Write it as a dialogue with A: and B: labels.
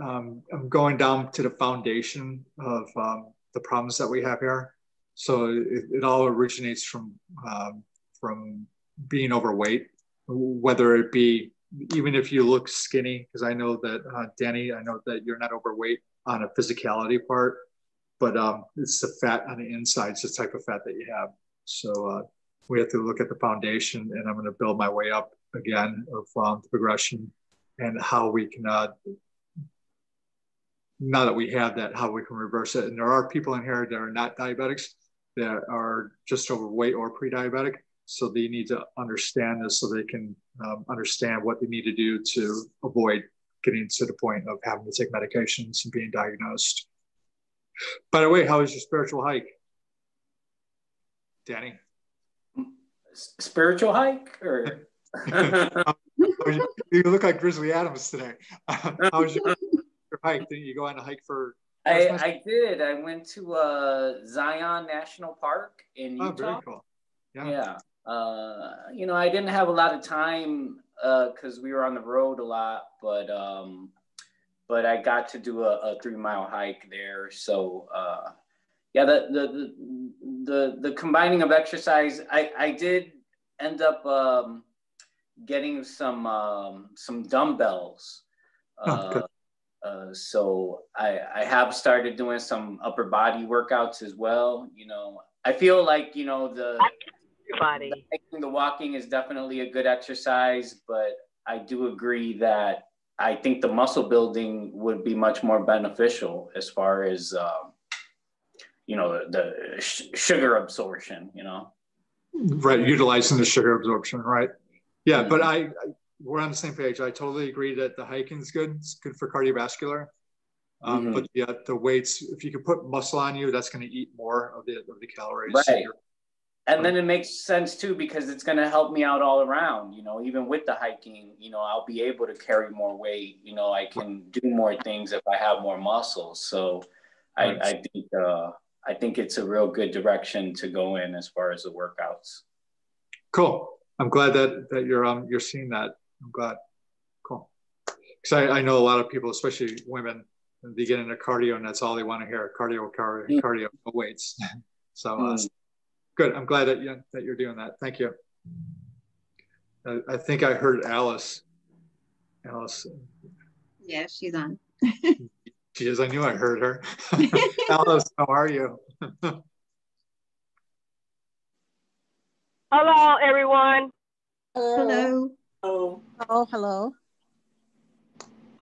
A: um, I'm going down to the foundation of um, the problems that we have here. So it, it all originates from um, from being overweight, whether it be even if you look skinny, because I know that uh, Danny, I know that you're not overweight on a physicality part, but um, it's the fat on the inside, it's the type of fat that you have. So uh, we have to look at the foundation, and I'm going to build my way up again of um, the progression and how we can uh, now that we have that, how we can reverse it. And there are people in here that are not diabetics that are just overweight or pre-diabetic. So they need to understand this so they can um, understand what they need to do to avoid getting to the point of having to take medications and being diagnosed. By the way, how was your spiritual hike? Danny?
B: Spiritual hike or?
A: you look like Grizzly Adams today. how was your hike? Did you go on a hike for?
B: I, I did. I went to uh, Zion National Park in Utah. Oh, very cool. Yeah. Yeah. Uh, you know, I didn't have a lot of time because uh, we were on the road a lot, but um, but I got to do a, a three mile hike there. So uh, yeah, the, the the the combining of exercise, I I did end up um, getting some um, some dumbbells. Oh, uh, so I, I have started doing some upper body workouts as well. You know, I feel like you know the body the, the walking is definitely a good exercise, but I do agree that I think the muscle building would be much more beneficial as far as um, you know the sh- sugar absorption. You know,
A: right? Utilizing the sugar absorption, right? Yeah, mm-hmm. but I, I we're on the same page. I totally agree that the hiking is good. It's good for cardiovascular. Um, mm-hmm. But yeah, the weights, if you can put muscle on you, that's going to eat more of the, of the calories.
B: Right. So and then it makes sense too because it's going to help me out all around you know even with the hiking you know i'll be able to carry more weight you know i can do more things if i have more muscles so I, I think uh, i think it's a real good direction to go in as far as the workouts
A: cool i'm glad that that you're um you're seeing that I'm glad. Cool. Because I, I know a lot of people, especially women, they get into cardio and that's all they want to hear: cardio, cardio, mm. cardio, weights. so uh, mm. good. I'm glad that you that you're doing that. Thank you. Uh, I think I heard Alice. Alice.
C: Yeah, she's on.
A: she is. I knew I heard her. Alice, how are you?
D: Hello, everyone.
C: Hello.
D: Hello.
C: Oh, hello.